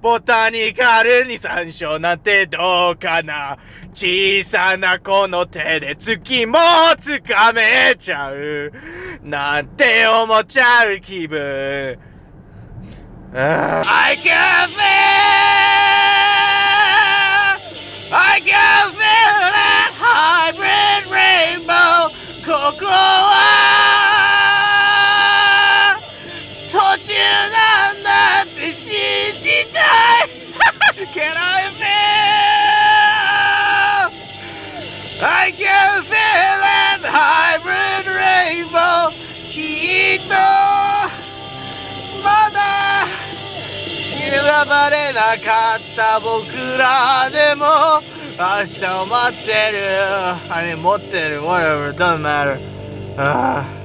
ボタニカルに山椒なんてどうかな。小さな子の手で月もつかめちゃう。なんて思っちゃう気分。I can feel I can feel that hybrid rainbow ここ I can feel that hybrid rainbow きっとまだ選ばれなかった僕らでも明日を待ってる I mean 持ってる whatever doesn't matter、ah